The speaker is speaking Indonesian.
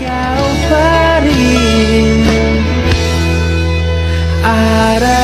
kau pergi ada.